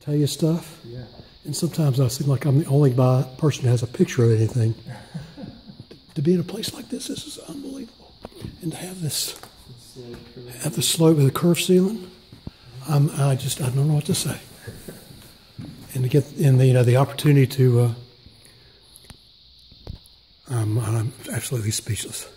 tell you stuff. Yeah. And sometimes I seem like I'm the only person who has a picture of anything. to be in a place like this, this is unbelievable. And to have this, have the slope with a curved ceiling, I'm, I just, I don't know what to say. And to get, in the, you know, the opportunity to, uh, I'm, I'm absolutely speechless.